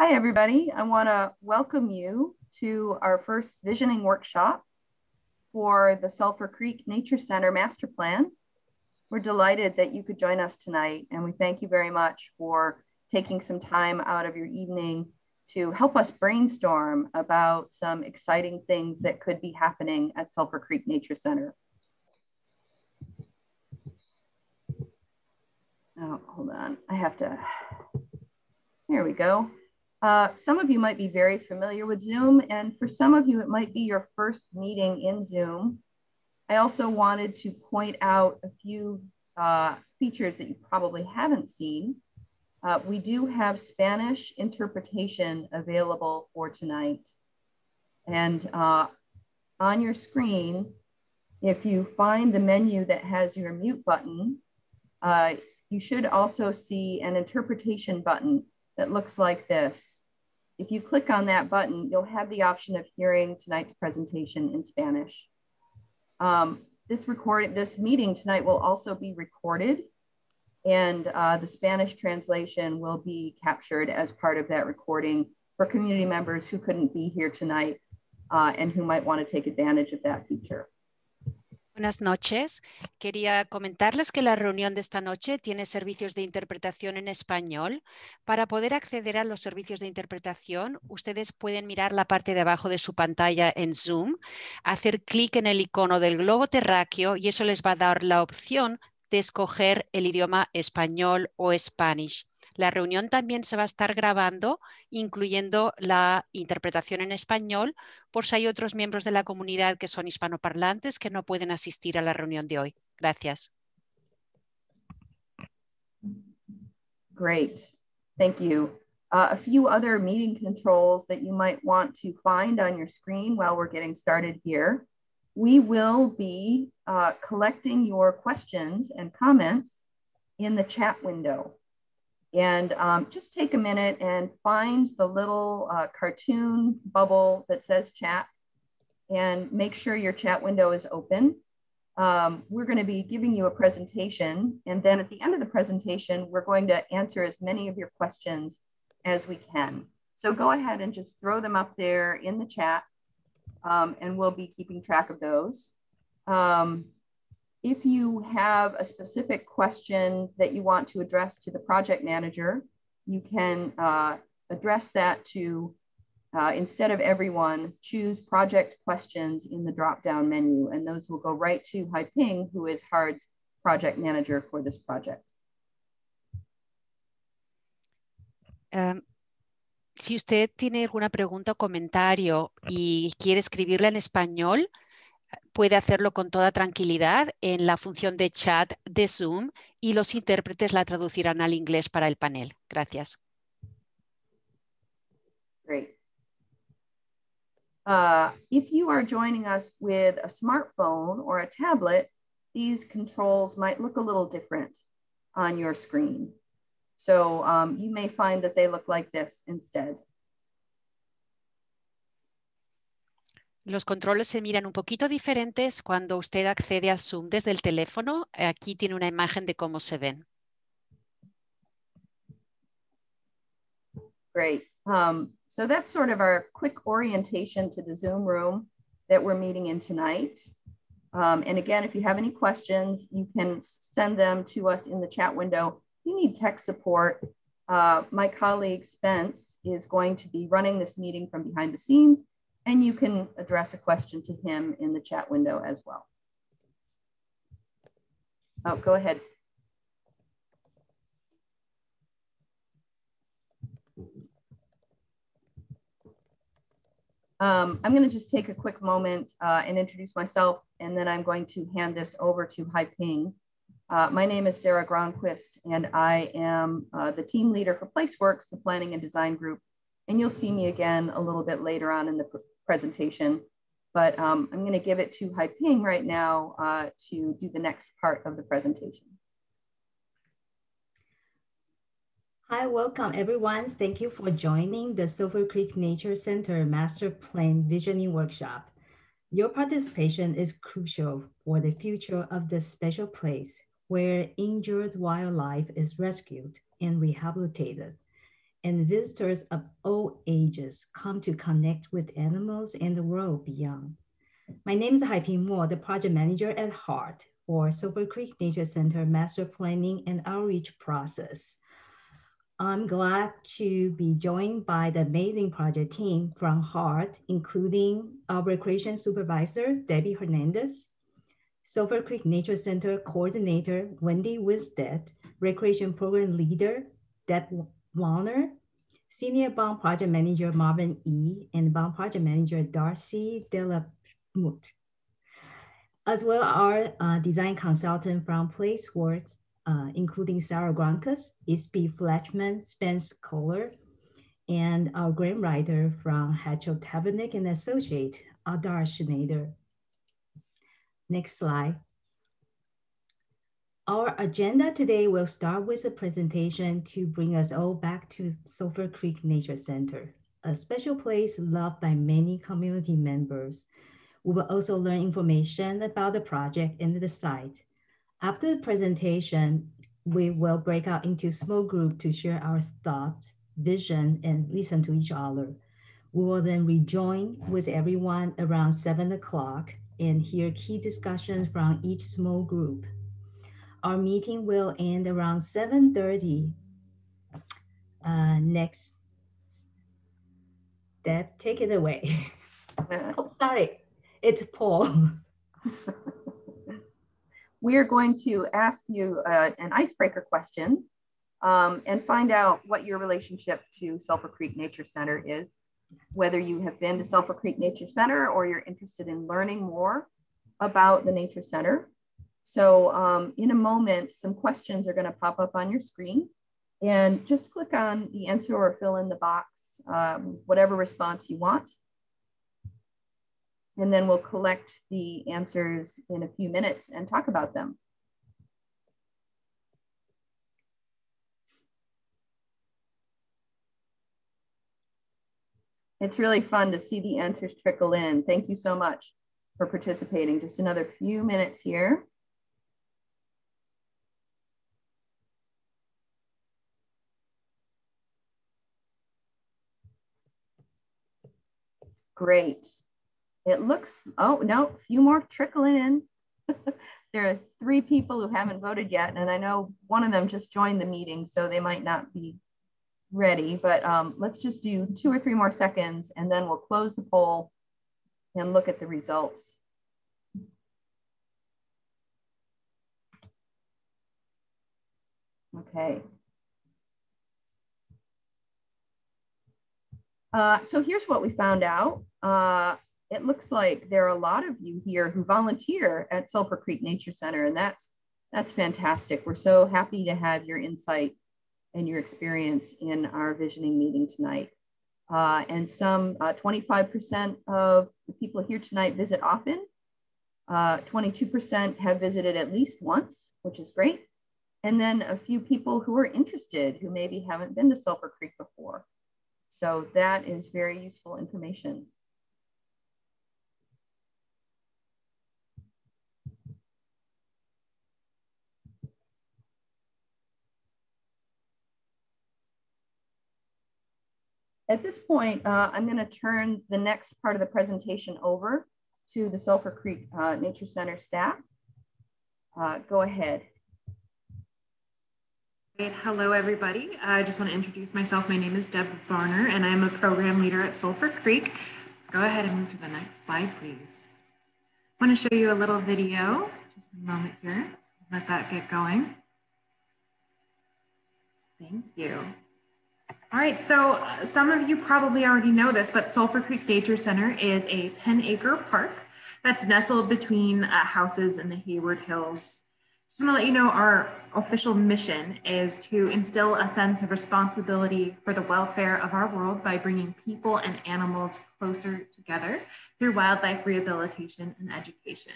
Hi, everybody. I want to welcome you to our first visioning workshop for the Sulphur Creek Nature Center Master Plan. We're delighted that you could join us tonight, and we thank you very much for taking some time out of your evening to help us brainstorm about some exciting things that could be happening at Sulphur Creek Nature Center. Oh, hold on. I have to. Here we go. Uh, some of you might be very familiar with Zoom, and for some of you, it might be your first meeting in Zoom. I also wanted to point out a few uh, features that you probably haven't seen. Uh, we do have Spanish interpretation available for tonight. And uh, on your screen, if you find the menu that has your mute button, uh, you should also see an interpretation button that looks like this. If you click on that button, you'll have the option of hearing tonight's presentation in Spanish. Um, this recording, this meeting tonight will also be recorded and uh, the Spanish translation will be captured as part of that recording for community members who couldn't be here tonight uh, and who might want to take advantage of that feature. Buenas noches. Quería comentarles que la reunión de esta noche tiene servicios de interpretación en español. Para poder acceder a los servicios de interpretación, ustedes pueden mirar la parte de abajo de su pantalla en Zoom, hacer clic en el icono del globo terráqueo y eso les va a dar la opción de escoger el idioma español o Spanish. La reunión también se va a estar grabando, incluyendo la interpretación en español, por si hay otros miembros de la comunidad que son hispanoparlantes que no pueden asistir a la reunión de hoy. Gracias. Great. Thank you. Uh, a few other meeting controls that you might want to find on your screen while we're getting started here. We will be uh, collecting your questions and comments in the chat window. And um, just take a minute and find the little uh, cartoon bubble that says chat and make sure your chat window is open. Um, we're going to be giving you a presentation. And then at the end of the presentation, we're going to answer as many of your questions as we can. So go ahead and just throw them up there in the chat um, and we'll be keeping track of those. Um, if you have a specific question that you want to address to the project manager, you can uh, address that to, uh, instead of everyone, choose project questions in the drop-down menu, and those will go right to Haiping, who is HARD's project manager for this project. Um, si usted tiene alguna pregunta o comentario y quiere escribirla en español, puede hacerlo con toda tranquilidad en la función de chat de Zoom y los intérpretes la traducirán al inglés para el panel. Gracias. Great. Uh, if you are joining us with a smartphone or a tablet, these controls might look a little different on your screen. So um, you may find that they look like this instead. Los controles se miran un poquito diferentes cuando usted accede a Zoom desde el teléfono. Aquí tiene una imagen de cómo se ven. Great. Um, so that's sort of our quick orientation to the Zoom room that we're meeting in tonight. Um, and again, if you have any questions, you can send them to us in the chat window. If you need tech support, uh, my colleague Spence is going to be running this meeting from behind the scenes and you can address a question to him in the chat window as well. Oh, go ahead. Um, I'm going to just take a quick moment uh, and introduce myself, and then I'm going to hand this over to Haiping. Uh, my name is Sarah Gronquist, and I am uh, the team leader for PlaceWorks, the planning and design group. And you'll see me again a little bit later on in the presentation, but um, I'm gonna give it to Haiping right now uh, to do the next part of the presentation. Hi, welcome everyone. Thank you for joining the Sulphur Creek Nature Center Master Plan Visioning Workshop. Your participation is crucial for the future of this special place where injured wildlife is rescued and rehabilitated and visitors of all ages come to connect with animals and the world beyond. My name is Haiping Mo, the project manager at HARD, or Sulphur Creek Nature Center Master Planning and Outreach Process. I'm glad to be joined by the amazing project team from HARD, including our recreation supervisor, Debbie Hernandez, Sulphur Creek Nature Center coordinator, Wendy Wisted, recreation program leader, Deb Warner, senior bond project manager, Marvin E., and bond project manager, Darcy Delamute as well our uh, design consultant from Placeworks, uh, including Sarah Gronquist, Isby Fleischman, Spence Kohler, and our grant writer from Hatchuel Tabernik and Associate, Adar Schneider. Next slide. Our agenda today will start with a presentation to bring us all back to Sulphur Creek Nature Center, a special place loved by many community members we will also learn information about the project and the site. After the presentation, we will break out into small groups to share our thoughts, vision, and listen to each other. We will then rejoin with everyone around seven o'clock and hear key discussions from each small group. Our meeting will end around 7.30 uh, next. Deb, take it away. oh, sorry. It's Paul. we are going to ask you uh, an icebreaker question um, and find out what your relationship to Sulphur Creek Nature Center is, whether you have been to Sulphur Creek Nature Center or you're interested in learning more about the Nature Center. So um, in a moment, some questions are gonna pop up on your screen and just click on the answer or fill in the box, um, whatever response you want and then we'll collect the answers in a few minutes and talk about them. It's really fun to see the answers trickle in. Thank you so much for participating. Just another few minutes here. Great. It looks, oh, no, a few more trickling in. there are three people who haven't voted yet, and I know one of them just joined the meeting, so they might not be ready, but um, let's just do two or three more seconds, and then we'll close the poll and look at the results. Okay. Uh, so here's what we found out. Uh, it looks like there are a lot of you here who volunteer at Sulphur Creek Nature Center, and that's that's fantastic. We're so happy to have your insight and your experience in our visioning meeting tonight. Uh, and some 25% uh, of the people here tonight visit often. 22% uh, have visited at least once, which is great. And then a few people who are interested who maybe haven't been to Sulphur Creek before. So that is very useful information. At this point, uh, I'm going to turn the next part of the presentation over to the Sulphur Creek uh, Nature Center staff. Uh, go ahead. Hello, everybody. I just want to introduce myself. My name is Deb Varner, and I'm a program leader at Sulphur Creek. Let's go ahead and move to the next slide, please. I want to show you a little video. Just a moment here. Let that get going. Thank you. All right, so uh, some of you probably already know this, but Sulphur Creek Nature Center is a 10 acre park that's nestled between uh, houses in the Hayward Hills. Just want to let you know our official mission is to instill a sense of responsibility for the welfare of our world by bringing people and animals closer together through wildlife rehabilitation and education.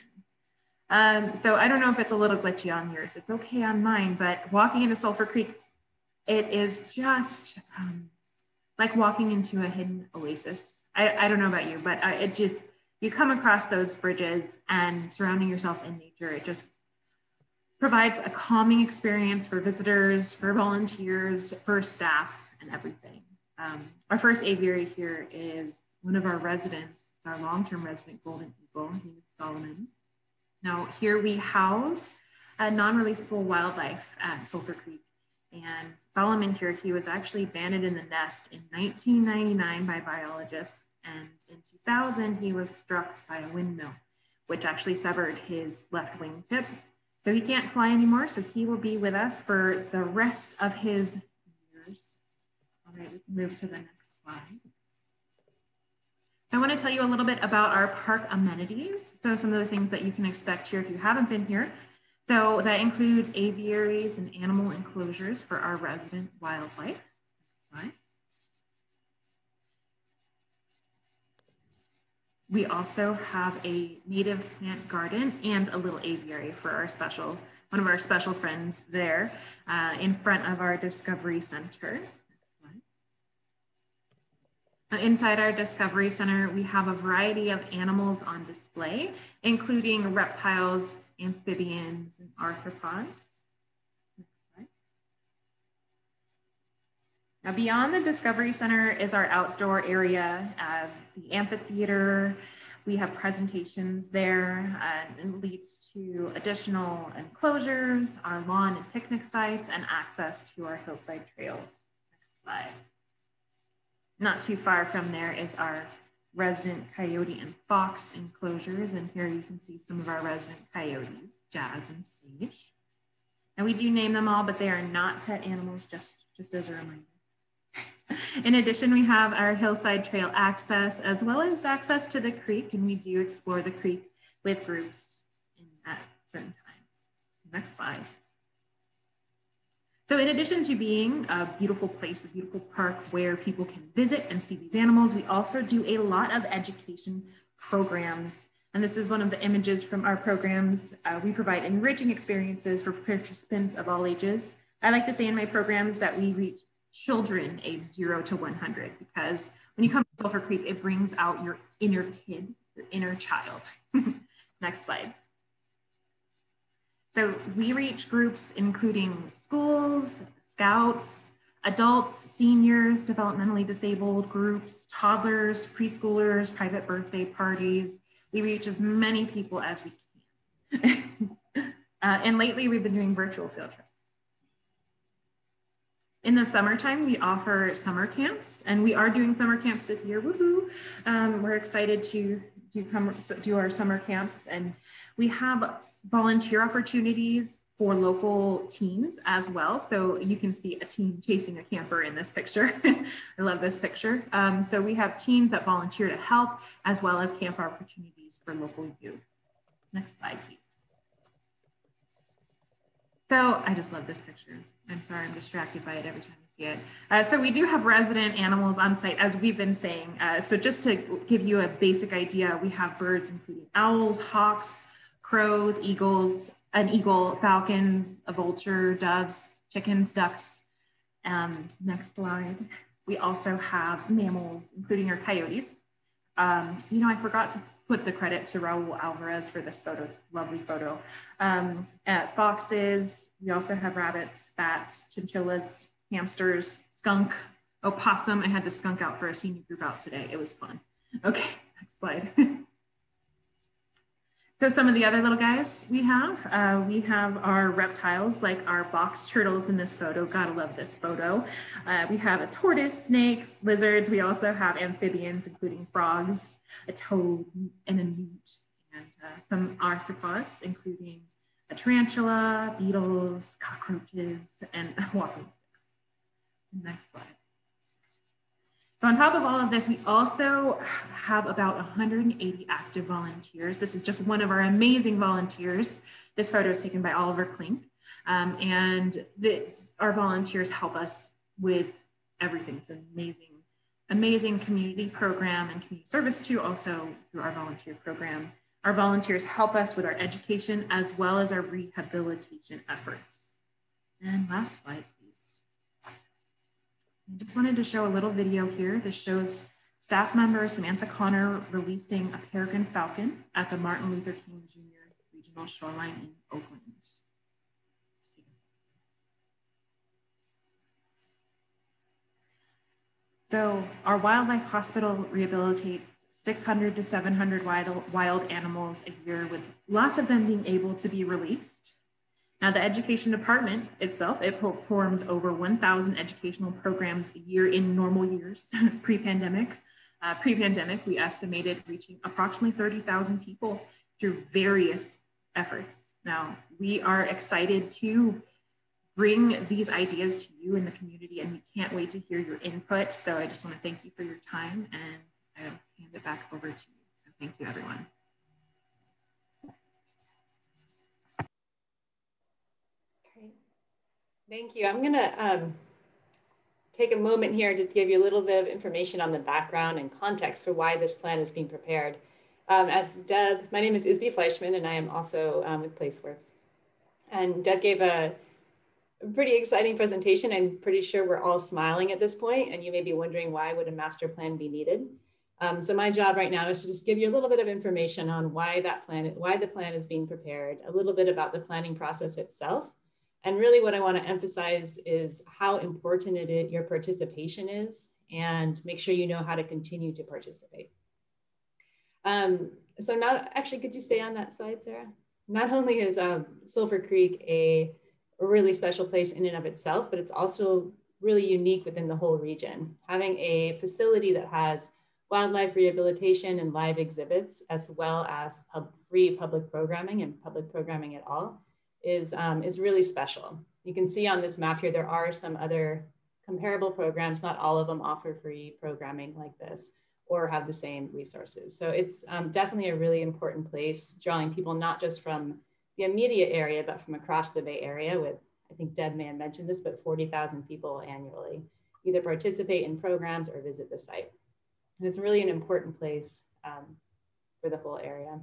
Um, so I don't know if it's a little glitchy on yours. It's okay on mine, but walking into Sulphur Creek it is just um, like walking into a hidden oasis. I, I don't know about you, but I, it just, you come across those bridges and surrounding yourself in nature, it just provides a calming experience for visitors, for volunteers, for staff. and everything. Um, our first aviary here is one of our residents, our long-term resident golden eagle, his name is Solomon. Now here we house a non-releasable wildlife at Sulphur Creek. And Solomon here, he was actually banded in the nest in 1999 by biologists. And in 2000, he was struck by a windmill, which actually severed his left wing tip. So he can't fly anymore. So he will be with us for the rest of his years. All right, we can move to the next slide. So I want to tell you a little bit about our park amenities. So some of the things that you can expect here if you haven't been here. So that includes aviaries and animal enclosures for our resident wildlife. We also have a native plant garden and a little aviary for our special, one of our special friends there uh, in front of our Discovery Center. Inside our Discovery Center, we have a variety of animals on display, including reptiles, amphibians, and arthropods. Now, beyond the Discovery Center is our outdoor area, uh, the amphitheater. We have presentations there uh, and leads to additional enclosures, our lawn and picnic sites, and access to our hillside trails. Next slide. Not too far from there is our resident coyote and fox enclosures. And here you can see some of our resident coyotes, Jazz and Sage. And we do name them all, but they are not pet animals, just, just as a reminder. In addition, we have our hillside trail access as well as access to the creek, and we do explore the creek with groups in, at certain times. Next slide. So in addition to being a beautiful place, a beautiful park where people can visit and see these animals, we also do a lot of education programs. And this is one of the images from our programs. Uh, we provide enriching experiences for participants of all ages. I like to say in my programs that we reach children age zero to 100 because when you come to Sulphur Creek, it brings out your inner kid, your inner child. Next slide. So we reach groups including schools, scouts, adults, seniors, developmentally disabled groups, toddlers, preschoolers, private birthday parties. We reach as many people as we can. uh, and lately we've been doing virtual field trips. In the summertime, we offer summer camps, and we are doing summer camps this year. Woohoo! Um, we're excited to do come do our summer camps, and we have volunteer opportunities for local teams as well. So you can see a team chasing a camper in this picture. I love this picture. Um, so we have teams that volunteer to help as well as camp opportunities for local youth. Next slide, please. So I just love this picture. I'm sorry, I'm distracted by it every time see it. Uh, so we do have resident animals on site, as we've been saying. Uh, so just to give you a basic idea, we have birds including owls, hawks, crows, eagles, an eagle, falcons, a vulture, doves, chickens, ducks. Um, next slide. We also have mammals, including our coyotes. Um, you know, I forgot to put the credit to Raul Alvarez for this photo. It's a lovely photo. Um, at foxes, we also have rabbits, bats, chinchillas, hamsters, skunk, opossum. I had the skunk out for a senior group out today. It was fun. Okay, next slide. So some of the other little guys we have, uh, we have our reptiles like our box turtles in this photo. Gotta love this photo. Uh, we have a tortoise, snakes, lizards. We also have amphibians, including frogs, a toad, and a newt, and uh, some arthropods, including a tarantula, beetles, cockroaches, and walking. Next slide. So on top of all of this, we also have about 180 active volunteers. This is just one of our amazing volunteers. This photo is taken by Oliver Klink. Um, and the, our volunteers help us with everything. It's an amazing, amazing community program and community service too, also through our volunteer program. Our volunteers help us with our education as well as our rehabilitation efforts. And last slide, I just wanted to show a little video here. This shows staff member Samantha Connor releasing a peregrine falcon at the Martin Luther King Jr. Regional Shoreline in Oakland. So our wildlife hospital rehabilitates 600 to 700 wild, wild animals a year with lots of them being able to be released. Now the education department itself, it performs over 1,000 educational programs a year in normal years, pre-pandemic. Uh, pre-pandemic, we estimated reaching approximately 30,000 people through various efforts. Now we are excited to bring these ideas to you in the community and we can't wait to hear your input. So I just want to thank you for your time and I'll hand it back over to you. So thank you everyone. Great. Thank you. I'm gonna um, take a moment here to give you a little bit of information on the background and context for why this plan is being prepared. Um, as Deb, my name is Isby Fleischman and I am also um, with PlaceWorks. And Deb gave a pretty exciting presentation. I'm pretty sure we're all smiling at this point, and you may be wondering why would a master plan be needed. Um, so my job right now is to just give you a little bit of information on why that plan, why the plan is being prepared, a little bit about the planning process itself. And really what I wanna emphasize is how important it is, your participation is and make sure you know how to continue to participate. Um, so not, actually, could you stay on that slide, Sarah? Not only is um, Sulphur Creek a a really special place in and of itself, but it's also really unique within the whole region. Having a facility that has wildlife rehabilitation and live exhibits, as well as pub free public programming and public programming at all, is, um, is really special. You can see on this map here, there are some other comparable programs. Not all of them offer free programming like this or have the same resources. So it's um, definitely a really important place, drawing people not just from the immediate area, but from across the Bay Area with, I think Deb have mentioned this, but 40,000 people annually either participate in programs or visit the site. And it's really an important place um, for the whole area.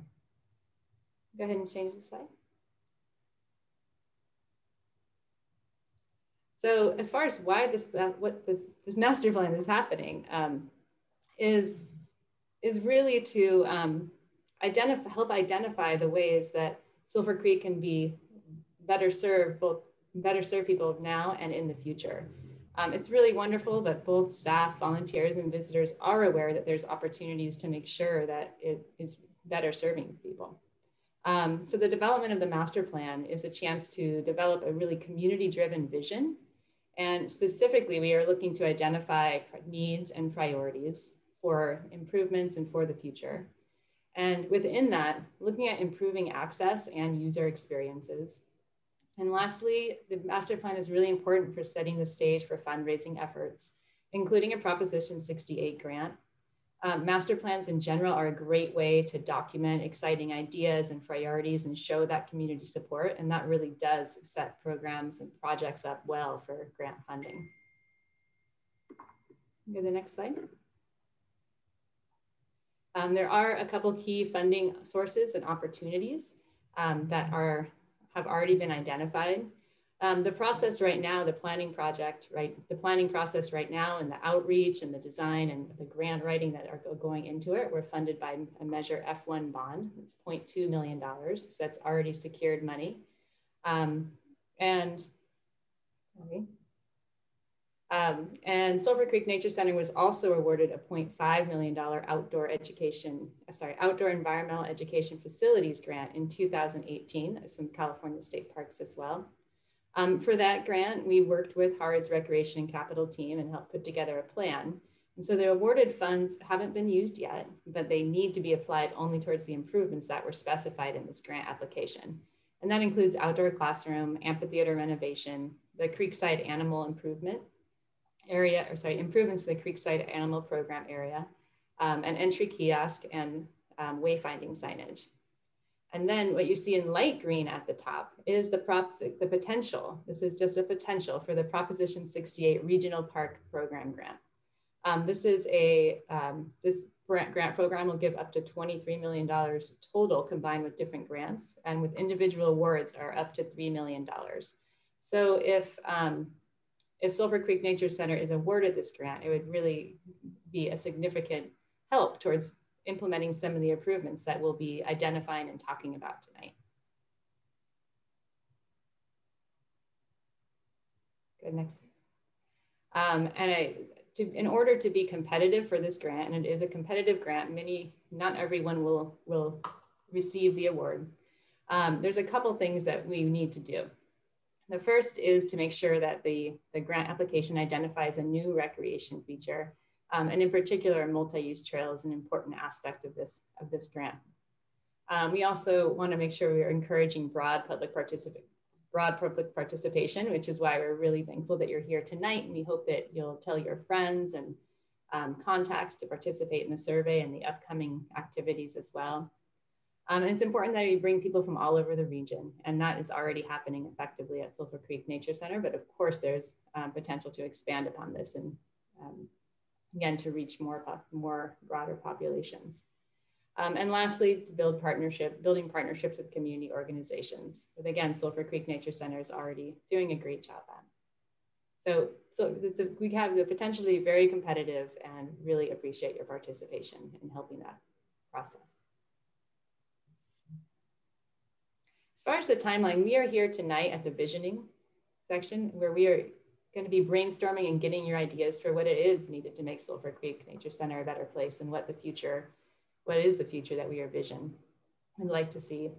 Go ahead and change the slide. So as far as why this, what this, this master plan is happening um, is, is really to um, identify, help identify the ways that Sulphur Creek can be better serve both better serve people now and in the future. Um, it's really wonderful that both staff, volunteers, and visitors are aware that there's opportunities to make sure that it is better serving people. Um, so the development of the master plan is a chance to develop a really community-driven vision. And specifically, we are looking to identify needs and priorities for improvements and for the future. And within that, looking at improving access and user experiences. And lastly, the master plan is really important for setting the stage for fundraising efforts, including a Proposition 68 grant. Um, master plans in general are a great way to document exciting ideas and priorities and show that community support. And that really does set programs and projects up well for grant funding. Go to the next slide. Um, there are a couple key funding sources and opportunities um, that are have already been identified. Um, the process right now, the planning project, right, the planning process right now and the outreach and the design and the grant writing that are going into it were funded by a measure F1 bond. It's $0.2 million, so that's already secured money. Um, and sorry, um, and Sulphur Creek Nature Center was also awarded a $0.5 million outdoor education, uh, sorry, outdoor environmental education facilities grant in 2018. That's from California State Parks as well. Um, for that grant, we worked with HARD's Recreation and Capital team and helped put together a plan. And so the awarded funds haven't been used yet, but they need to be applied only towards the improvements that were specified in this grant application. And that includes outdoor classroom, amphitheater renovation, the Creekside animal improvement, area, or sorry, improvements to the Creekside Animal Program area, um, an entry kiosk and um, wayfinding signage. And then what you see in light green at the top is the, prop, the potential. This is just a potential for the Proposition 68 Regional Park Program Grant. Um, this is a, um, this grant, grant program will give up to $23 million total combined with different grants and with individual awards are up to $3 million. So if um, if Sulphur Creek Nature Center is awarded this grant, it would really be a significant help towards implementing some of the improvements that we'll be identifying and talking about tonight. Good, next. Um, and I, to, in order to be competitive for this grant, and it is a competitive grant, many, not everyone will, will receive the award. Um, there's a couple things that we need to do. The first is to make sure that the, the grant application identifies a new recreation feature. Um, and in particular, multi-use trail is an important aspect of this, of this grant. Um, we also want to make sure we are encouraging broad public participation broad public participation, which is why we're really thankful that you're here tonight. And we hope that you'll tell your friends and um, contacts to participate in the survey and the upcoming activities as well. Um, and it's important that we bring people from all over the region, and that is already happening effectively at Sulphur Creek Nature Center. But of course, there's um, potential to expand upon this and um, again to reach more more broader populations. Um, and lastly, to build partnership, building partnerships with community organizations. But again, Sulphur Creek Nature Center is already doing a great job at. So, so a, we have the potentially very competitive and really appreciate your participation in helping that process. As far as the timeline, we are here tonight at the visioning section where we are going to be brainstorming and getting your ideas for what it is needed to make Sulphur Creek Nature Center a better place and what the future, what is the future that we are vision would like to see.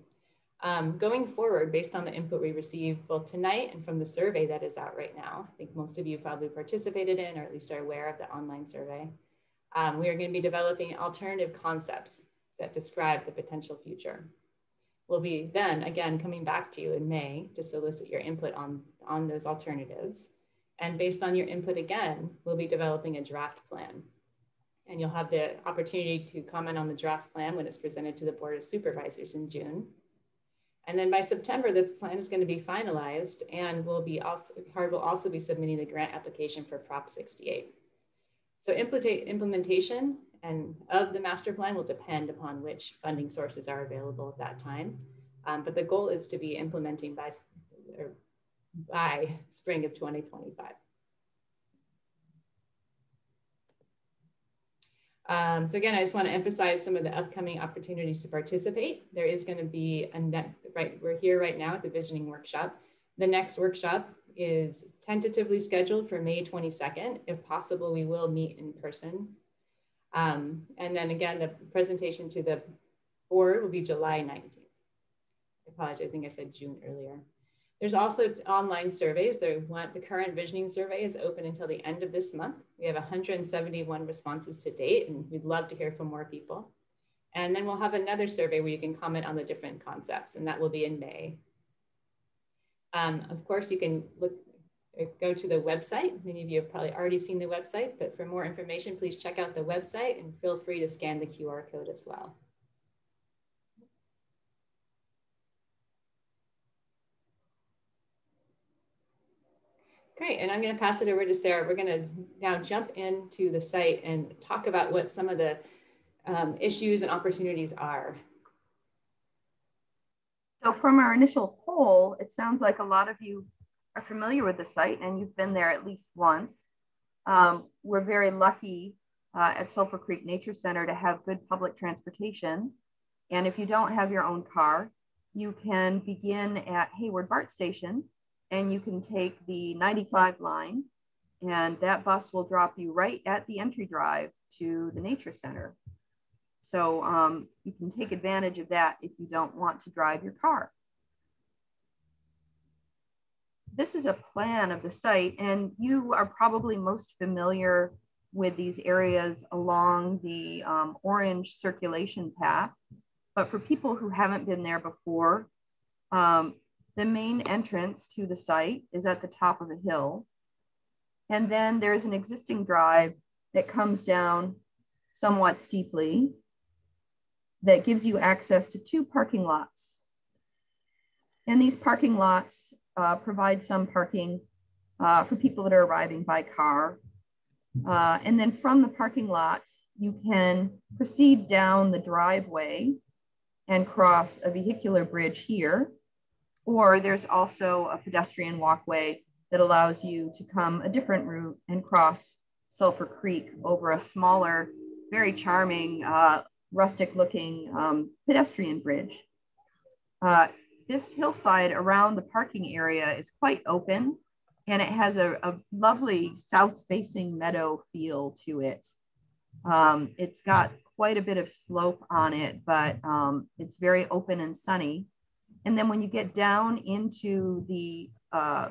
Um, going forward, based on the input we received both tonight and from the survey that is out right now, I think most of you probably participated in or at least are aware of the online survey. Um, we are going to be developing alternative concepts that describe the potential future. We'll be then again coming back to you in May to solicit your input on, on those alternatives. And based on your input again, we'll be developing a draft plan. And you'll have the opportunity to comment on the draft plan when it's presented to the Board of Supervisors in June. And then by September, this plan is going to be finalized and we'll be also, HARD will also be submitting the grant application for Prop 68. So implementation and of the master plan will depend upon which funding sources are available at that time. Um, but the goal is to be implementing by, by spring of 2025. Um, so again, I just want to emphasize some of the upcoming opportunities to participate. There is going to be a net, right, we're here right now at the visioning workshop. The next workshop is tentatively scheduled for May 22nd. If possible, we will meet in person um, and then again, the presentation to the board will be July 19th. I apologize, I think I said June earlier. There's also online surveys. The, current visioning survey is open until the end of this month. We have 171 responses to date, and we'd love to hear from more people. And then we'll have another survey where you can comment on the different concepts, and that will be in May. Um, of course, you can look go to the website. Many of you have probably already seen the website, but for more information, please check out the website and feel free to scan the QR code as well. Great, and I'm going to pass it over to Sarah. We're going to now jump into the site and talk about what some of the um, issues and opportunities are. So from our initial poll, it sounds like a lot of you are familiar with the site and you've been there at least once. Um, we're very lucky uh, at Sulphur Creek Nature Center to have good public transportation. And if you don't have your own car, you can begin at Hayward BART Station and you can take the 95 line and that bus will drop you right at the entry drive to the Nature Center. So um, you can take advantage of that if you don't want to drive your car this is a plan of the site and you are probably most familiar with these areas along the um, orange circulation path. But for people who haven't been there before, um, the main entrance to the site is at the top of a hill. And then there's an existing drive that comes down somewhat steeply that gives you access to two parking lots. And these parking lots uh, provide some parking uh, for people that are arriving by car. Uh, and then from the parking lots, you can proceed down the driveway and cross a vehicular bridge here. Or there's also a pedestrian walkway that allows you to come a different route and cross Sulphur Creek over a smaller, very charming, uh, rustic looking um, pedestrian bridge. Uh, this hillside around the parking area is quite open. and it has a, a lovely south facing meadow feel to it. Um, it's got quite a bit of slope on it, but um, it's very open and sunny. And then when you get down into the, uh,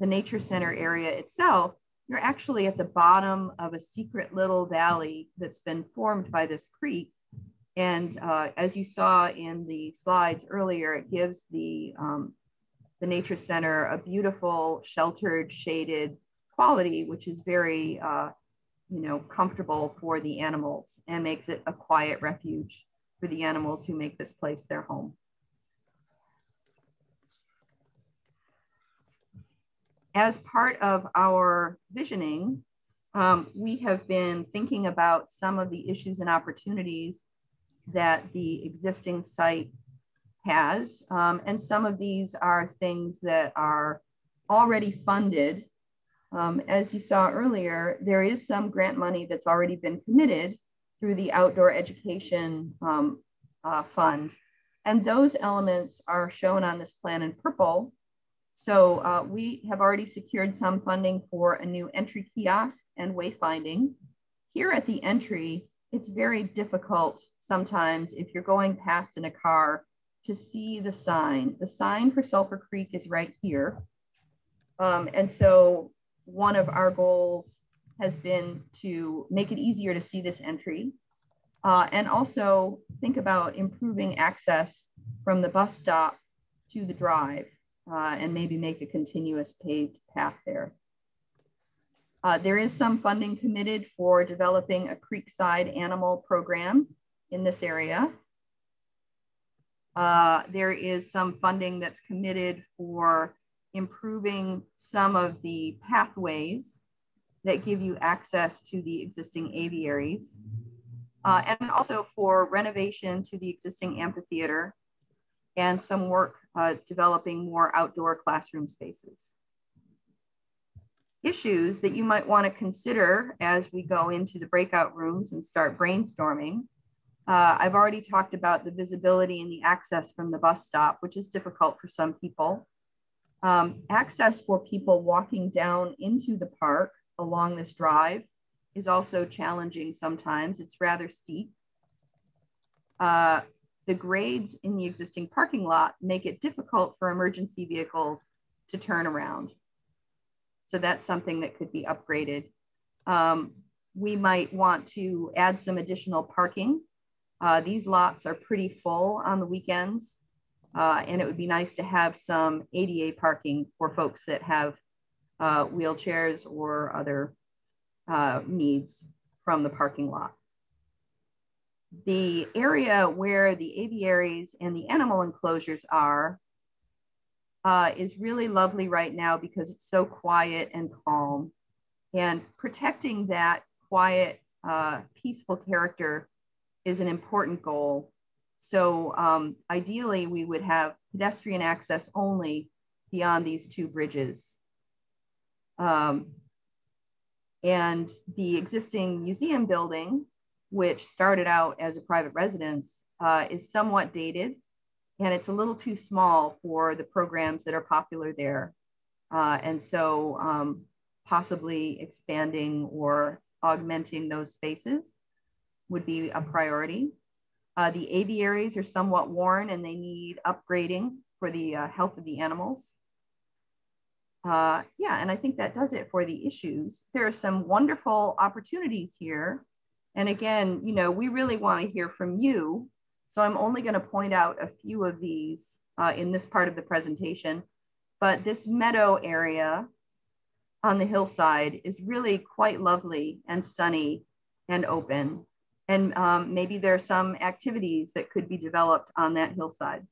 the nature center area itself, you're actually at the bottom of a secret little valley that's been formed by this creek. And uh, as you saw in the slides earlier, it gives the, um, the nature center a beautiful sheltered shaded quality, which is very, uh, you know, comfortable for the animals and makes it a quiet refuge for the animals who make this place their home. As part of our visioning, um, we have been thinking about some of the issues and opportunities that the existing site has. Um, and some of these are things that are already funded. Um, as you saw earlier, there is some grant money that's already been committed through the Outdoor Education um, uh, Fund. And those elements are shown on this plan in purple. So uh, we have already secured some funding for a new entry kiosk and wayfinding. Here at the entry, it's very difficult sometimes if you're going past in a car to see the sign. The sign for Sulphur Creek is right here. Um, and so one of our goals has been to make it easier to see this entry uh, and also think about improving access from the bus stop to the drive uh, and maybe make a continuous paved path there. Uh, there is some funding committed for developing a creekside animal program in this area. Uh, there is some funding that's committed for improving some of the pathways that give you access to the existing aviaries. Uh, and also for renovation to the existing amphitheater and some work uh, developing more outdoor classroom spaces. Issues that you might want to consider as we go into the breakout rooms and start brainstorming. Uh, I've already talked about the visibility and the access from the bus stop, which is difficult for some people. Um, access for people walking down into the park along this drive is also challenging sometimes. It's rather steep. Uh, the grades in the existing parking lot make it difficult for emergency vehicles to turn around. So that's something that could be upgraded. Um, we might want to add some additional parking. Uh, these lots are pretty full on the weekends, uh, and it would be nice to have some ADA parking for folks that have uh, wheelchairs or other uh, needs from the parking lot the area where the aviaries and the animal enclosures are uh, is really lovely right now because it's so quiet and calm. And protecting that quiet, uh, peaceful character is an important goal. So um, ideally, we would have pedestrian access only beyond these two bridges. Um, and the existing museum building which started out as a private residence, uh, is somewhat dated and it's a little too small for the programs that are popular there. Uh, and so um, possibly expanding or augmenting those spaces would be a priority. Uh, the aviaries are somewhat worn and they need upgrading for the uh, health of the animals. Uh, yeah, and I think that does it for the issues. There are some wonderful opportunities here and again, you know, we really want to hear from you. So I'm only going to point out a few of these uh, in this part of the presentation. But this meadow area on the hillside is really quite lovely and sunny and open. And um, maybe there are some activities that could be developed on that hillside.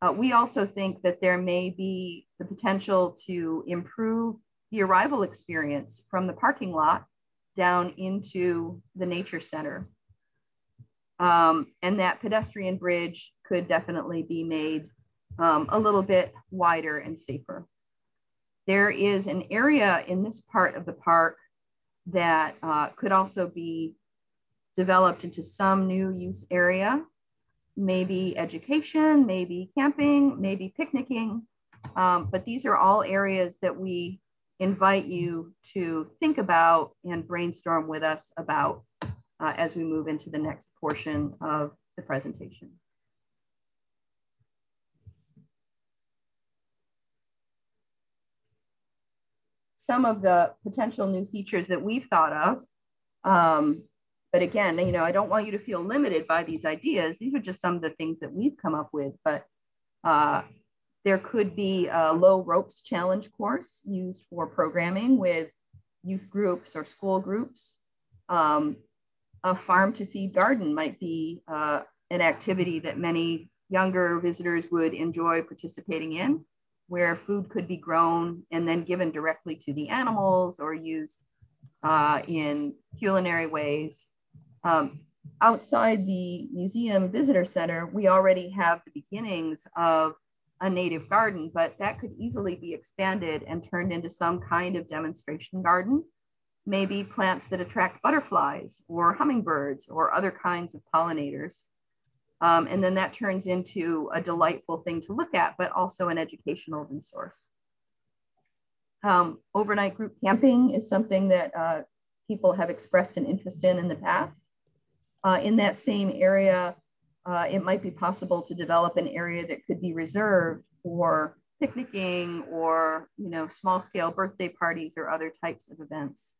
Uh, we also think that there may be the potential to improve the arrival experience from the parking lot down into the nature center. Um, and that pedestrian bridge could definitely be made um, a little bit wider and safer. There is an area in this part of the park that uh, could also be developed into some new use area, maybe education, maybe camping, maybe picnicking. Um, but these are all areas that we invite you to think about and brainstorm with us about uh, as we move into the next portion of the presentation. Some of the potential new features that we've thought of, um, but again, you know, I don't want you to feel limited by these ideas. These are just some of the things that we've come up with, but uh, there could be a low ropes challenge course used for programming with youth groups or school groups. Um, a farm to feed garden might be uh, an activity that many younger visitors would enjoy participating in, where food could be grown and then given directly to the animals or used uh, in culinary ways. Um, outside the museum visitor center, we already have the beginnings of a native garden, but that could easily be expanded and turned into some kind of demonstration garden. Maybe plants that attract butterflies or hummingbirds or other kinds of pollinators. Um, and then that turns into a delightful thing to look at, but also an educational resource. Um, overnight group camping is something that uh, people have expressed an interest in in the past. Uh, in that same area, uh, it might be possible to develop an area that could be reserved for picnicking or you know small scale birthday parties or other types of events.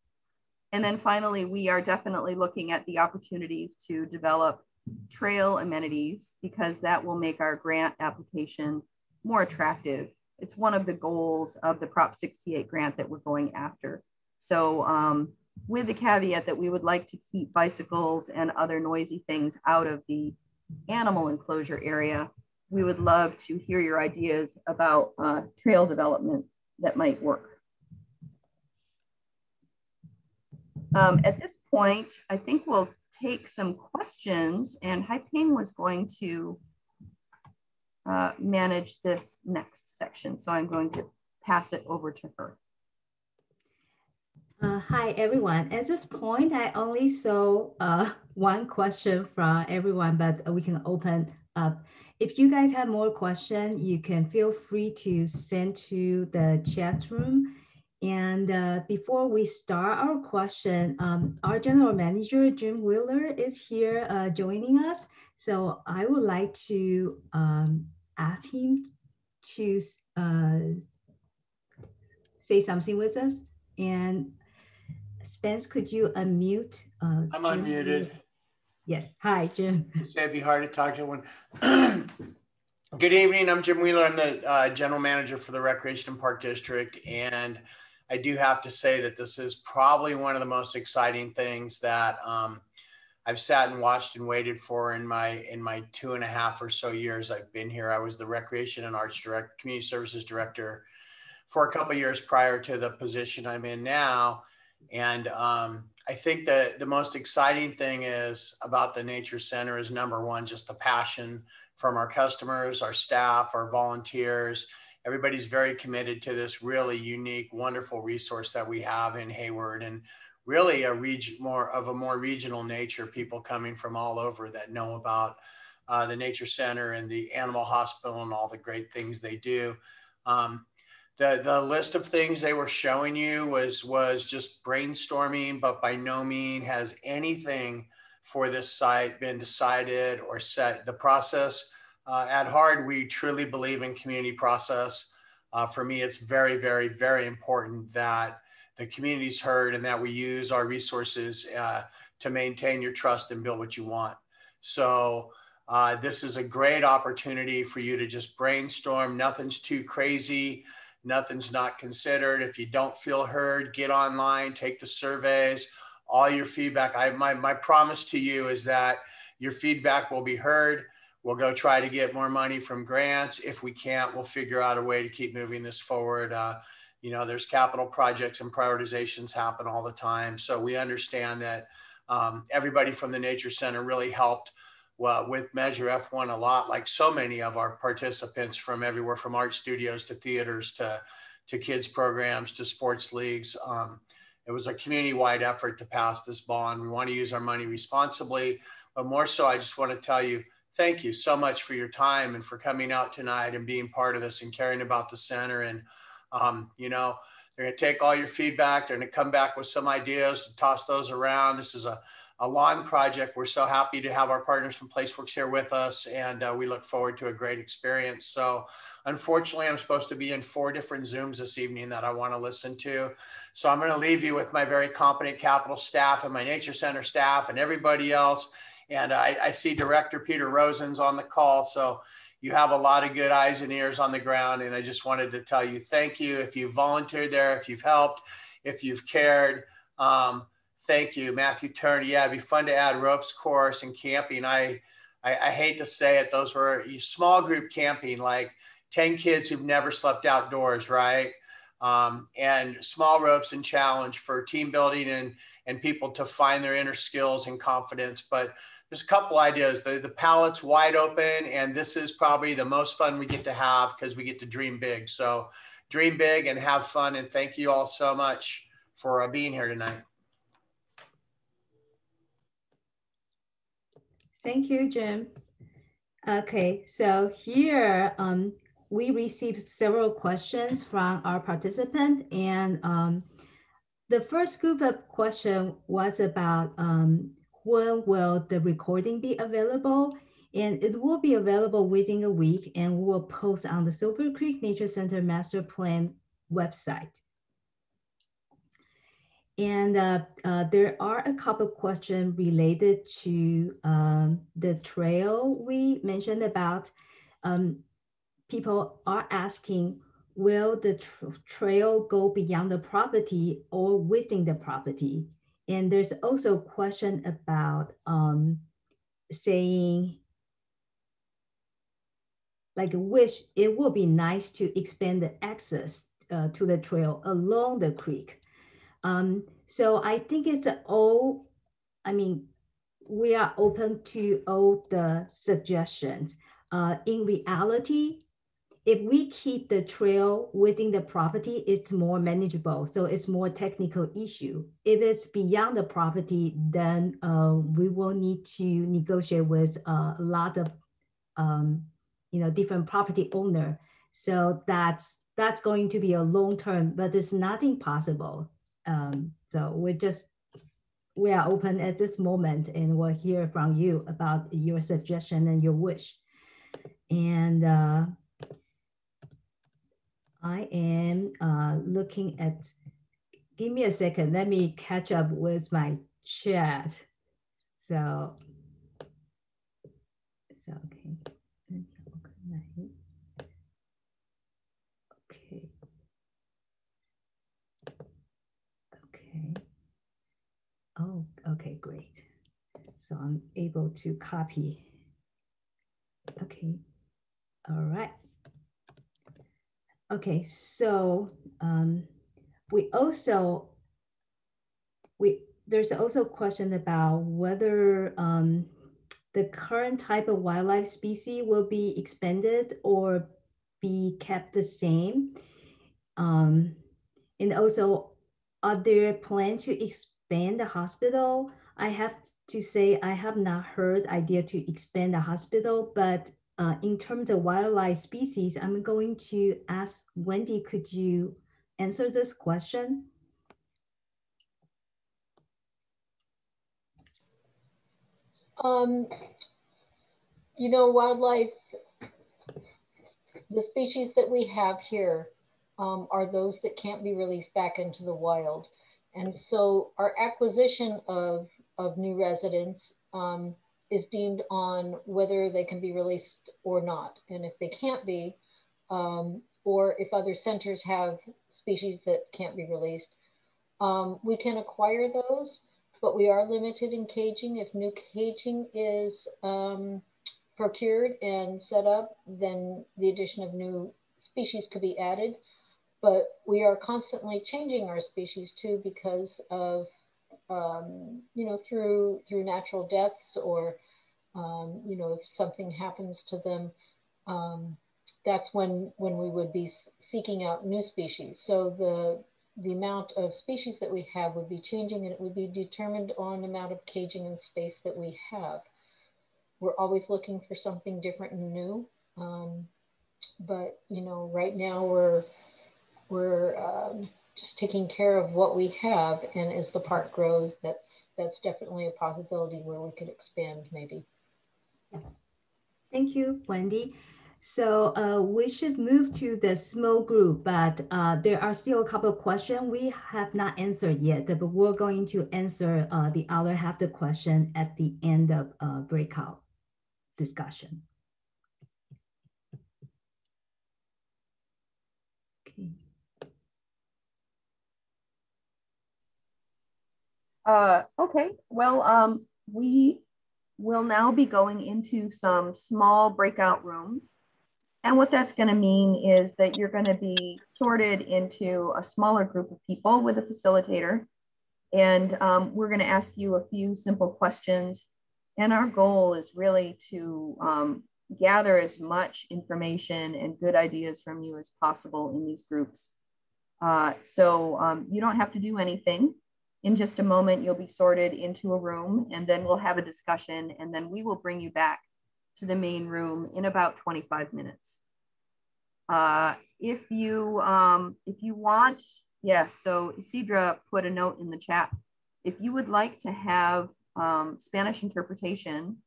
And then finally, we are definitely looking at the opportunities to develop trail amenities because that will make our grant application more attractive. It's one of the goals of the Prop 68 grant that we're going after. So um, with the caveat that we would like to keep bicycles and other noisy things out of the animal enclosure area, we would love to hear your ideas about uh, trail development that might work. Um, at this point, I think we'll take some questions and Haiping was going to uh, manage this next section. So I'm going to pass it over to her. Uh, hi, everyone. At this point, I only saw uh, one question from everyone, but we can open up. If you guys have more questions, you can feel free to send to the chat room. And uh, before we start our question, um, our general manager, Jim Wheeler, is here uh, joining us. So I would like to um, ask him to uh, say something with us. And Spence, could you unmute? Uh, I'm Jim? unmuted. Yes. Hi, Jim. it'd be hard to talk to one. Good evening. I'm Jim Wheeler. I'm the uh, general manager for the Recreation and Park District. And I do have to say that this is probably one of the most exciting things that um, I've sat and watched and waited for in my in my two and a half or so years I've been here. I was the Recreation and Arts Direct Community Services Director for a couple years prior to the position I'm in now. And um, I think that the most exciting thing is about the Nature Center is number one, just the passion from our customers, our staff, our volunteers. Everybody's very committed to this really unique, wonderful resource that we have in Hayward and really a region more of a more regional nature, people coming from all over that know about uh, the Nature Center and the Animal Hospital and all the great things they do. Um, the the list of things they were showing you was was just brainstorming, but by no means has anything for this site been decided or set. The process uh, at HARD, we truly believe in community process. Uh, for me, it's very, very, very important that the community's heard and that we use our resources uh, to maintain your trust and build what you want. So. Uh, this is a great opportunity for you to just brainstorm. Nothing's too crazy nothing's not considered. If you don't feel heard, get online, take the surveys, all your feedback. I my my promise to you is that your feedback will be heard. We'll go try to get more money from grants. If we can't, we'll figure out a way to keep moving this forward. Uh, you know, there's capital projects and prioritizations happen all the time. So we understand that um, everybody from the Nature Center really helped well, with Measure F1 a lot, like so many of our participants from everywhere from art studios to theaters to, to kids programs to sports leagues. Um, it was a community-wide effort to pass this bond. We want to use our money responsibly, but more so, I just want to tell you, thank you so much for your time and for coming out tonight and being part of this and caring about the center. And, um, you know, they're going to take all your feedback. They're going to come back with some ideas and toss those around. This is a, a long project. We're so happy to have our partners from PlaceWorks here with us, and uh, we look forward to a great experience. So, unfortunately, I'm supposed to be in four different Zooms this evening that I want to listen to. So, I'm going to leave you with my very competent capital staff and my Nature Center staff and everybody else. And I, I see Director Peter Rosen's on the call. So, you have a lot of good eyes and ears on the ground. And I just wanted to tell you thank you if you volunteered there, if you've helped, if you've cared. Um, thank you, Matthew Turner. Yeah, it'd be fun to add ropes course and camping. I, I, I hate to say it, those were small group camping, like 10 kids who've never slept outdoors, right? Um, and small ropes and challenge for team building and, and people to find their inner skills and confidence. But there's a couple ideas. The, the palette's wide open, and this is probably the most fun we get to have because we get to dream big. So dream big and have fun. And thank you all so much for uh, being here tonight. Thank you, Jim. Okay, so here um, we received several questions from our participant and um, the first group of question was about um, when will the recording be available? And it will be available within a week and we will post on the Sulphur Creek Nature Center Master Plan website. And uh, uh, there are a couple of questions related to um, the trail we mentioned about. Um, people are asking, will the tra trail go beyond the property or within the property? And there's also a question about um, saying, like wish it would be nice to expand the access uh, to the trail along the creek. Um, so I think it's all, I mean, we are open to all the suggestions. Uh, in reality, if we keep the trail within the property, it's more manageable. So it's more technical issue. If it's beyond the property, then uh, we will need to negotiate with uh, a lot of, um, you know, different property owner. So that's that's going to be a long term, but it's not impossible. Um, so we just we are open at this moment, and we'll hear from you about your suggestion and your wish. And uh, I am uh, looking at, give me a second, let me catch up with my chat. So, so okay. Okay. Okay. Oh, okay, great. So I'm able to copy. Okay. All right. Okay, so um, we also, we there's also a question about whether um, the current type of wildlife species will be expanded or be kept the same. Um, and also, are there plans to expand the hospital? I have to say, I have not heard idea to expand the hospital, but uh, in terms of wildlife species, I'm going to ask Wendy, could you answer this question? Um, you know, wildlife, the species that we have here um, are those that can't be released back into the wild. And so our acquisition of, of new residents um, is deemed on whether they can be released or not. And if they can't be, um, or if other centers have species that can't be released, um, we can acquire those, but we are limited in caging. If new caging is um, procured and set up, then the addition of new species could be added. But we are constantly changing our species too because of um, you know, through through natural deaths or, um, you know, if something happens to them, um, that's when when we would be seeking out new species. So the the amount of species that we have would be changing and it would be determined on the amount of caging and space that we have. we're always looking for something different and new. Um, but you know, right now we're we're um, just taking care of what we have, and as the park grows, that's that's definitely a possibility where we could expand maybe. Thank you, Wendy. So uh, we should move to the small group, but uh, there are still a couple of questions we have not answered yet, but we're going to answer uh, the other half the question at the end of uh, breakout discussion. Okay. Uh, okay, well, um, we will now be going into some small breakout rooms. And what that's going to mean is that you're going to be sorted into a smaller group of people with a facilitator. And um, we're going to ask you a few simple questions. And our goal is really to um, gather as much information and good ideas from you as possible in these groups. Uh, so um, you don't have to do anything. In just a moment, you'll be sorted into a room and then we'll have a discussion and then we will bring you back to the main room in about 25 minutes. Uh, if you um, if you want, yes, so Isidra put a note in the chat. If you would like to have um, Spanish interpretation,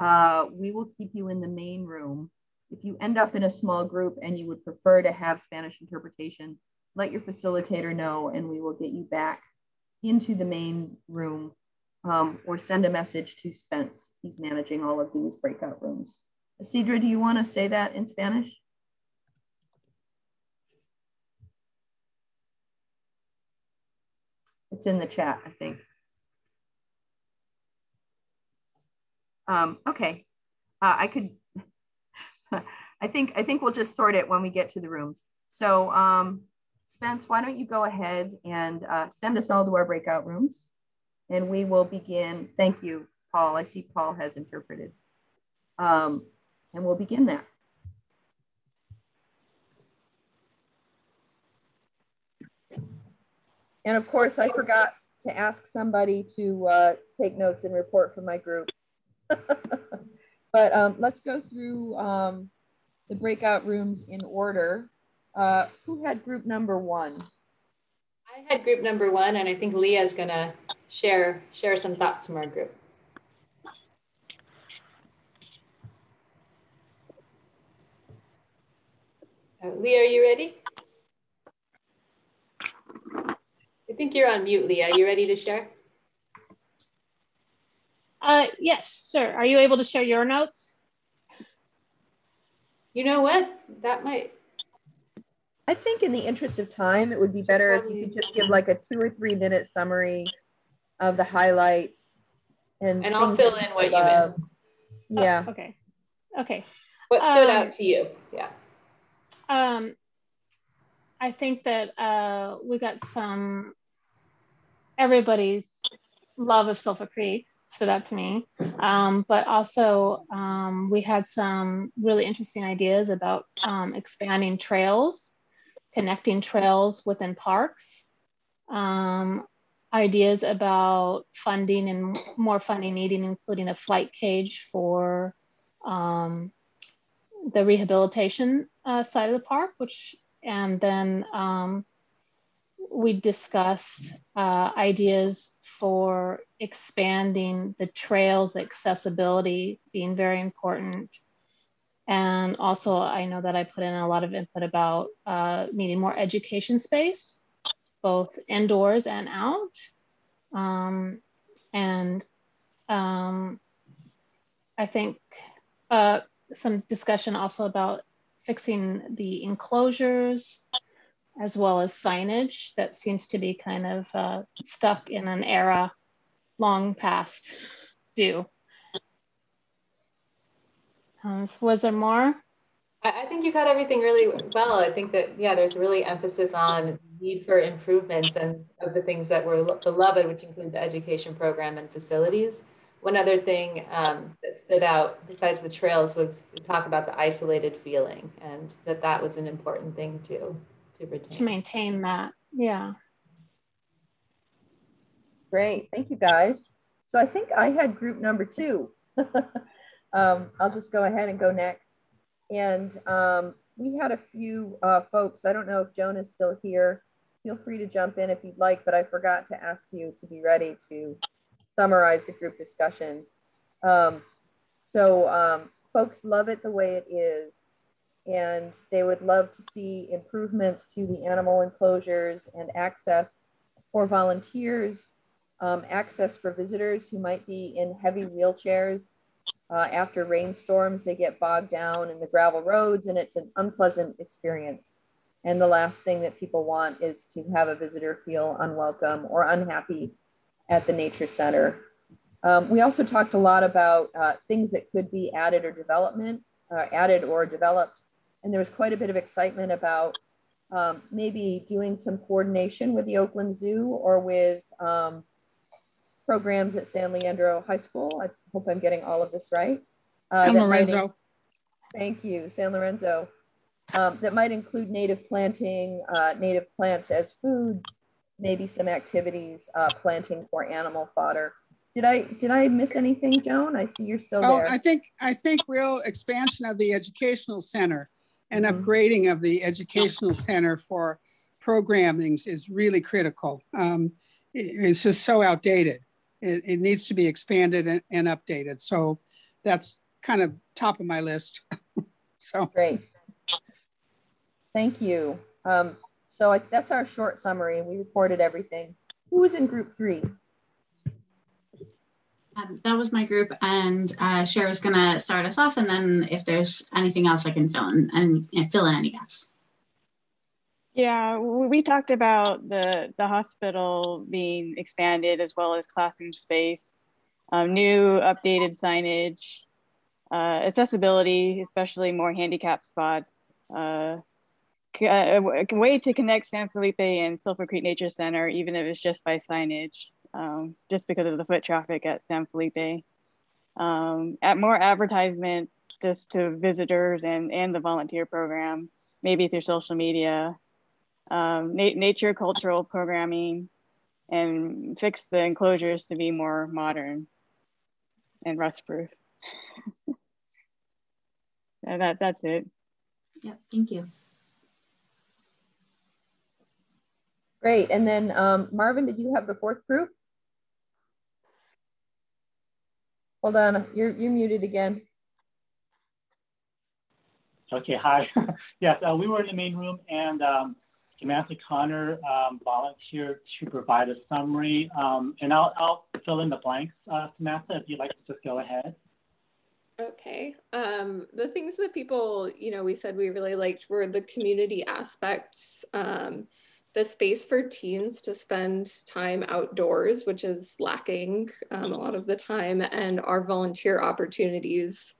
uh, we will keep you in the main room. If you end up in a small group and you would prefer to have Spanish interpretation, let your facilitator know and we will get you back into the main room um, or send a message to Spence. He's managing all of these breakout rooms. Isidra, do you want to say that in Spanish? It's in the chat, I think. Um, okay, uh, I could, I think, I think we'll just sort it when we get to the rooms. So um, Spence, why don't you go ahead and uh, send us all to our breakout rooms and we will begin. Thank you, Paul. I see Paul has interpreted. Um, and we'll begin that. And of course, I forgot to ask somebody to uh, take notes and report for my group. but um, let's go through um, the breakout rooms in order. Uh, who had group number one? I had group number one, and I think Leah is going to share share some thoughts from our group. Uh, Leah, are you ready? I think you're on mute, Leah. Are you ready to share? Uh, yes, sir. Are you able to share your notes? You know what? That might. I think in the interest of time, it would be better if you could just give like a two or three minute summary of the highlights and and I'll fill in what you love. missed. Yeah. Oh, okay. Okay. What stood um, out to you? Yeah. Um, I think that uh, we got some everybody's love of Sulphur Creek stood out to me, um, but also um, we had some really interesting ideas about um, expanding trails, connecting trails within parks. Um, ideas about funding and more funding needing, including a flight cage for um, the rehabilitation uh, side of the park, which, and then um, we discussed uh, ideas for expanding the trails, accessibility being very important. And also, I know that I put in a lot of input about uh, needing more education space both indoors and out. Um, and um, I think uh, some discussion also about fixing the enclosures as well as signage that seems to be kind of uh, stuck in an era long past due. Um, was there more? I think you got everything really well. I think that, yeah, there's really emphasis on need for improvements and of the things that were beloved, which include the education program and facilities. One other thing um, that stood out besides the trails was to talk about the isolated feeling and that that was an important thing to, to retain. To maintain that, yeah. Great, thank you guys. So I think I had group number two. um, I'll just go ahead and go next. And um, we had a few uh, folks, I don't know if Joan is still here. Feel free to jump in if you'd like, but I forgot to ask you to be ready to summarize the group discussion. Um, so um, folks love it the way it is, and they would love to see improvements to the animal enclosures and access for volunteers, um, access for visitors who might be in heavy wheelchairs uh, after rainstorms, they get bogged down in the gravel roads and it's an unpleasant experience. And the last thing that people want is to have a visitor feel unwelcome or unhappy at the nature center. Um, we also talked a lot about uh, things that could be added or development, uh, added or developed. And there was quite a bit of excitement about um, maybe doing some coordination with the Oakland Zoo or with um, programs at San Leandro High School. I hope I'm getting all of this right. Uh, San Lorenzo. thank you, San Lorenzo. Um, that might include native planting, uh, native plants as foods, maybe some activities uh, planting for animal fodder. Did I did I miss anything, Joan? I see you're still oh, there. I think I think real expansion of the educational center and mm -hmm. upgrading of the educational center for programming is really critical. Um, it's just so outdated it, it needs to be expanded and, and updated. So that's kind of top of my list. so great. Thank you. Um, so I, that's our short summary. We reported everything. Who was in group three? Um, that was my group, and uh, Cher is going to start us off, and then if there's anything else, I can fill in and, and fill in any gaps. Yeah, we talked about the the hospital being expanded as well as classroom space, um, new updated signage, uh, accessibility, especially more handicap spots, uh, a, way to connect San Felipe and Sulphur Creek Nature Center, even if it's just by signage, um, just because of the foot traffic at San Felipe. Um, at more advertisement just to visitors and, and the volunteer program, maybe through social media, um, na nature cultural programming and fix the enclosures to be more modern and rust proof. that, that's it. Yeah, thank you. Great. And then um, Marvin, did you have the fourth group? Hold on, you're, you're muted again. Okay, hi. yes, uh, we were in the main room and um, Samantha Connor um, volunteered to provide a summary, um, and I'll, I'll fill in the blanks, uh, Samantha, if you'd like to just go ahead. Okay. Um, the things that people, you know, we said we really liked were the community aspects, um, the space for teens to spend time outdoors, which is lacking um, a lot of the time, and our volunteer opportunities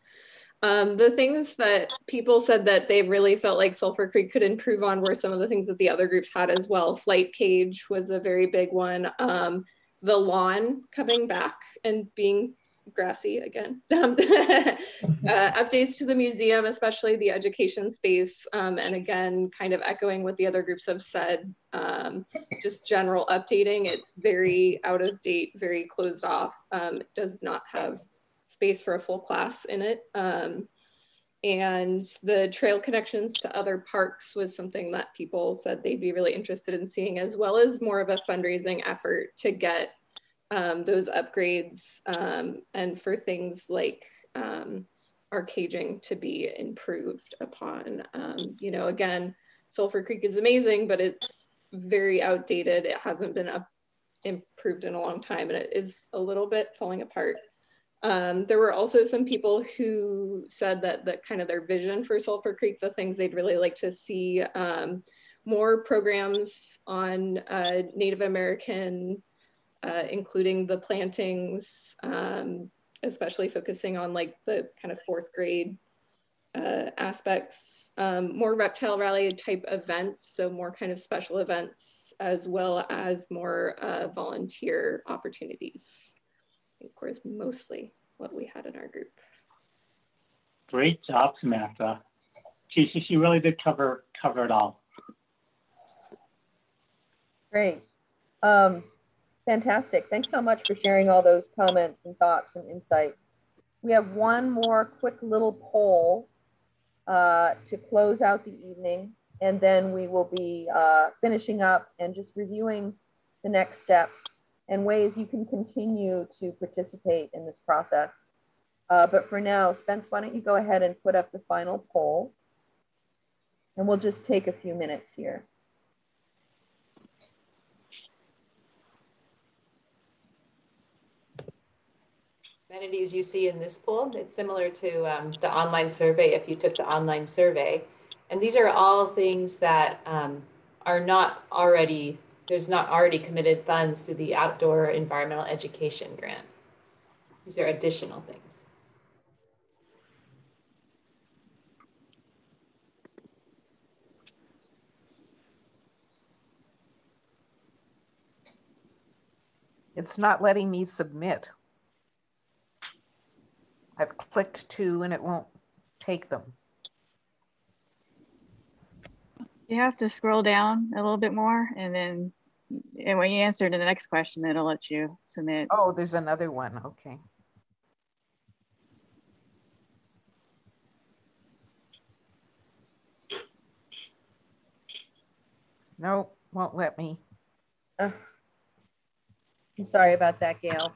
um, the things that people said that they really felt like Sulphur Creek could improve on were some of the things that the other groups had as well. Flight cage was a very big one. Um, the lawn coming back and being grassy again. Um, uh, updates to the museum, especially the education space. Um, and again, kind of echoing what the other groups have said, um, just general updating. It's very out of date, very closed off. Um, it does not have space for a full class in it. Um, and the trail connections to other parks was something that people said they'd be really interested in seeing, as well as more of a fundraising effort to get um, those upgrades um, and for things like um, our caging to be improved upon. Um, you know, again, Sulphur Creek is amazing, but it's very outdated. It hasn't been up, improved in a long time and it is a little bit falling apart. Um, there were also some people who said that that kind of their vision for Sulphur Creek, the things they'd really like to see um, more programs on uh, Native American, uh, including the plantings, um, especially focusing on like the kind of fourth grade uh, aspects, um, more reptile rally type events, so more kind of special events, as well as more uh, volunteer opportunities think was mostly what we had in our group. Great job, Samantha. She, she, she really did cover, cover it all. Great. Um, fantastic. Thanks so much for sharing all those comments and thoughts and insights. we have one more quick little poll uh, to close out the evening, and then we will be uh, finishing up and just reviewing the next steps and ways you can continue to participate in this process. Uh, but for now, Spence, why don't you go ahead and put up the final poll? And we'll just take a few minutes here. amenities you see in this poll. It's similar to um, the online survey if you took the online survey. And these are all things that um, are not already, there's not already committed funds to the outdoor environmental education grant. These are additional things. It's not letting me submit. I've clicked two and it won't take them. You have to scroll down a little bit more and then and when you answer to the next question, it'll let you submit. Oh, there's another one. Okay. Nope, won't let me. Uh, I'm sorry about that, Gail.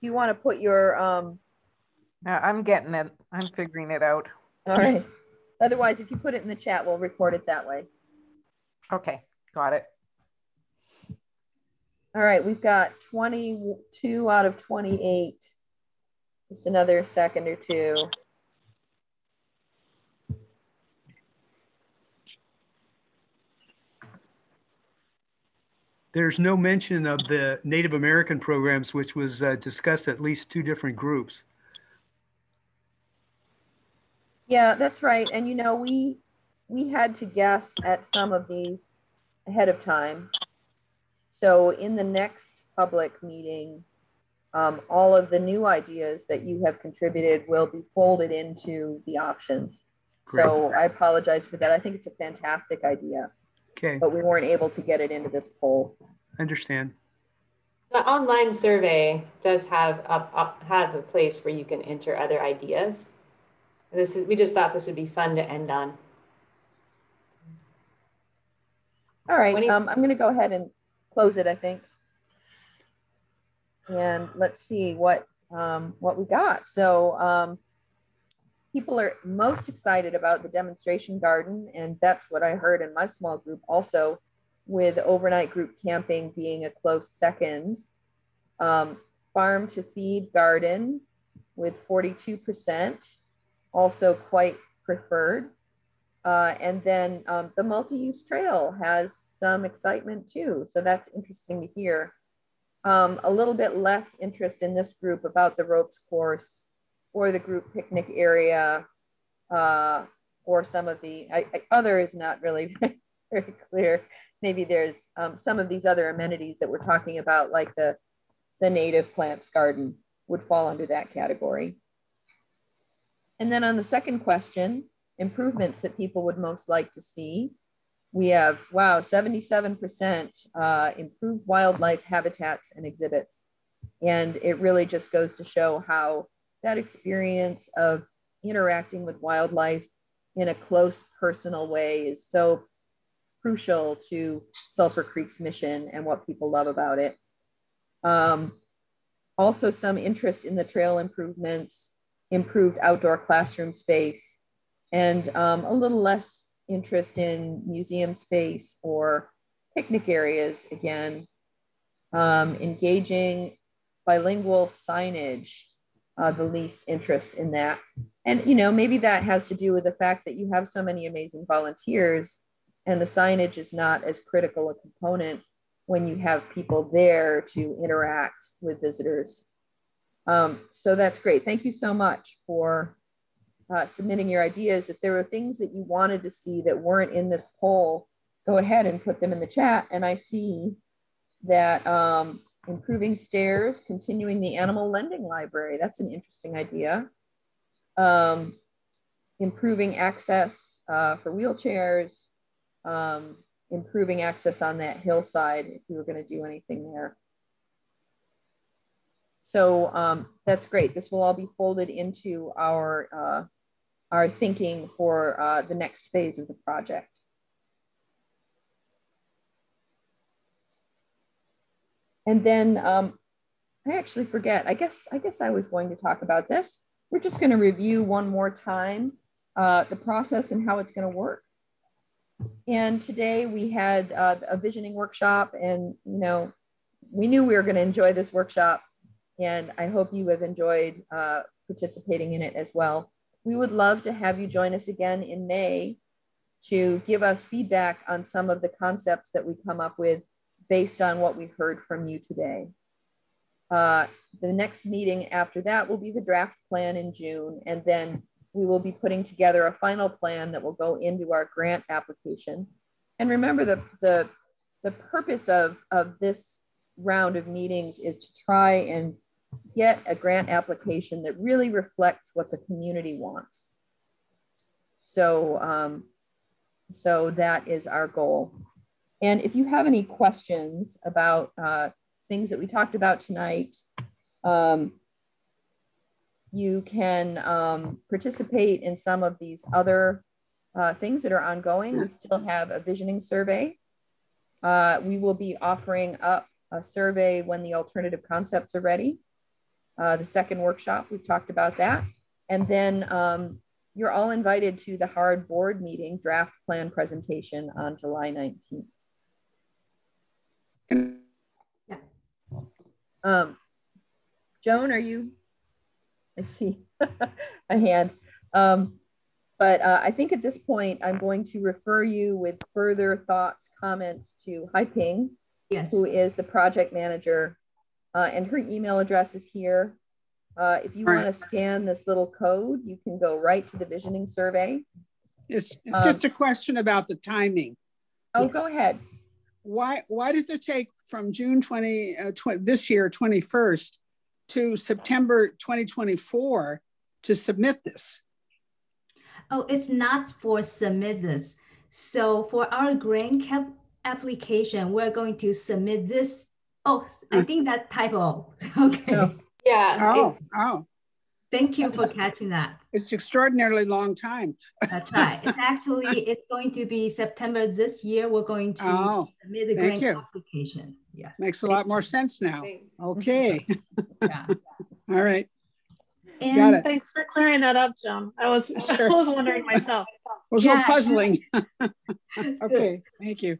you want to put your um i'm getting it i'm figuring it out all right otherwise if you put it in the chat we'll record it that way. Okay got it. All right we've got 22 out of 28 just another second or two. There's no mention of the Native American programs, which was uh, discussed at least two different groups. Yeah, that's right. And you know, we we had to guess at some of these ahead of time. So in the next public meeting, um, all of the new ideas that you have contributed will be folded into the options. Great. So I apologize for that. I think it's a fantastic idea. Okay. But we weren't able to get it into this poll. I understand. The online survey does have a, have a place where you can enter other ideas. This is we just thought this would be fun to end on. All right, um, I'm going to go ahead and close it. I think, and let's see what um, what we got. So um, people are most excited about the demonstration garden, and that's what I heard in my small group also, with overnight group camping being a close second. Um, farm to feed garden with 42%, also quite preferred. Uh, and then um, the multi-use trail has some excitement too. So that's interesting to hear. Um, a little bit less interest in this group about the ropes course or the group picnic area uh, or some of the I, I, other is not really very clear. Maybe there's um, some of these other amenities that we're talking about, like the, the native plants garden would fall under that category. And then on the second question, improvements that people would most like to see, we have, wow, 77% uh, improved wildlife habitats and exhibits. And it really just goes to show how that experience of interacting with wildlife in a close personal way is so crucial to Sulphur Creek's mission and what people love about it. Um, also some interest in the trail improvements, improved outdoor classroom space, and um, a little less interest in museum space or picnic areas again. Um, engaging bilingual signage uh, the least interest in that. And, you know, maybe that has to do with the fact that you have so many amazing volunteers and the signage is not as critical a component when you have people there to interact with visitors. Um, so that's great. Thank you so much for uh, submitting your ideas. If there were things that you wanted to see that weren't in this poll, go ahead and put them in the chat. And I see that um, improving stairs, continuing the animal lending library. That's an interesting idea. Um, improving access uh, for wheelchairs, um, improving access on that hillside if you were going to do anything there. So um, that's great. This will all be folded into our, uh, our thinking for uh, the next phase of the project. And then um, I actually forget, I guess, I guess I was going to talk about this. We're just gonna review one more time uh, the process and how it's gonna work. And today we had uh, a visioning workshop and, you know, we knew we were gonna enjoy this workshop and I hope you have enjoyed uh, participating in it as well. We would love to have you join us again in May to give us feedback on some of the concepts that we come up with based on what we heard from you today. Uh, the next meeting after that will be the draft plan in June, and then we will be putting together a final plan that will go into our grant application. And remember the, the, the purpose of, of this round of meetings is to try and get a grant application that really reflects what the community wants. So, um, so that is our goal. And if you have any questions about uh, things that we talked about tonight, um, you can um, participate in some of these other uh, things that are ongoing. We still have a visioning survey. Uh, we will be offering up a survey when the alternative concepts are ready. Uh, the second workshop, we've talked about that. And then um, you're all invited to the HARD board meeting draft plan presentation on July 19th. Yeah. Um, Joan, are you? I see a hand. Um, but uh, I think at this point, I'm going to refer you with further thoughts, comments to Haiping, yes. who is the project manager, uh, and her email address is here. Uh, if you want to scan this little code, you can go right to the visioning survey. It's, it's um, just a question about the timing. Oh, go ahead why why does it take from June 20, uh, 20 this year 21st to September 2024 to submit this? Oh, it's not for submit this. So for our grant cap application, we're going to submit this. Oh, I think that typo. Okay. Oh. Yeah. Oh, oh. Thank you for catching that. It's extraordinarily long time. That's right. It's actually, it's going to be September this year. We're going to oh, submit the grant you. application. Yeah. Makes a lot more sense now. Okay. yeah. All right. And Got it. Thanks for clearing that up, Jim. I was, sure. I was wondering myself. It was yeah. a little puzzling. okay, thank you.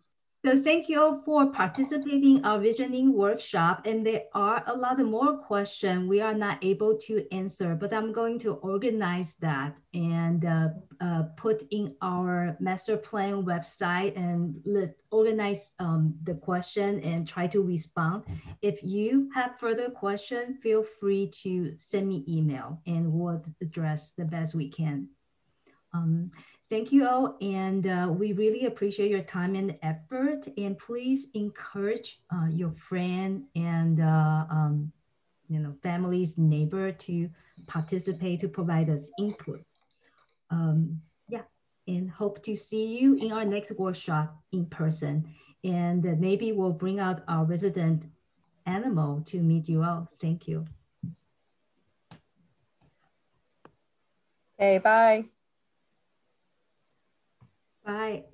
So thank you all for participating in our visioning workshop. And there are a lot more questions we are not able to answer, but I'm going to organize that and uh, uh, put in our master plan website and let organize um, the question and try to respond. If you have further questions, feel free to send me email and we'll address the best we can. Um, Thank you all. And uh, we really appreciate your time and effort. And please encourage uh, your friend and uh, um, you know families, neighbor to participate to provide us input. Um, yeah, and hope to see you in our next workshop in person. And maybe we'll bring out our resident animal to meet you all. Thank you. Okay, bye. Bye.